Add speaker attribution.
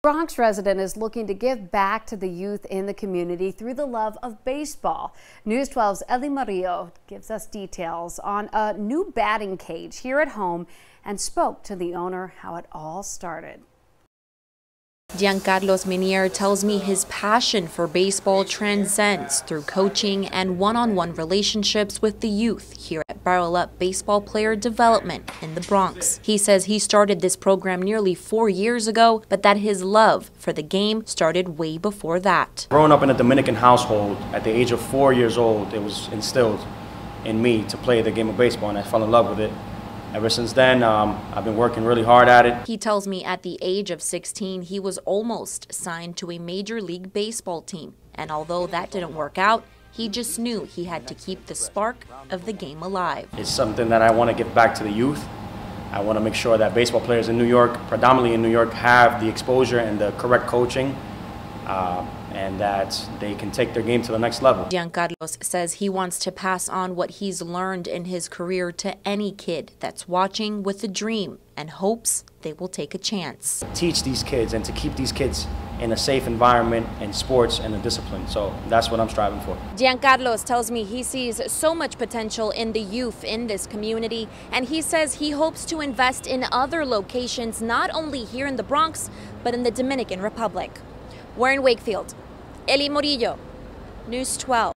Speaker 1: Bronx resident is looking to give back to the youth in the community through the love of baseball. News 12's Eli Murillo gives us details on a new batting cage here at home and spoke to the owner how it all started.
Speaker 2: Giancarlos Minier tells me his passion for baseball transcends through coaching and one-on-one -on -one relationships with the youth here BarrelUp Baseball Player Development in the Bronx. He says he started this program nearly four years ago, but that his love for the game started way before that.
Speaker 3: Growing up in a Dominican household, at the age of four years old, it was instilled in me to play the game of baseball, and I fell in love with it. Ever since then, um, I've been working really hard at it.
Speaker 2: He tells me at the age of 16, he was almost signed to a Major League Baseball team. And although that didn't work out, he just knew he had to keep the spark of the game alive.
Speaker 3: It's something that I want to give back to the youth. I want to make sure that baseball players in New York, predominantly in New York, have the exposure and the correct coaching. Uh, and that they can take their game to the next level.
Speaker 2: Giancarlos says he wants to pass on what he's learned in his career to any kid that's watching with a dream and hopes they will take a chance.
Speaker 3: Teach these kids and to keep these kids in a safe environment in sports and a discipline. So that's what I'm striving for.
Speaker 2: Giancarlos tells me he sees so much potential in the youth in this community, and he says he hopes to invest in other locations, not only here in the Bronx, but in the Dominican Republic. We're in Wakefield. Eli Murillo, News 12.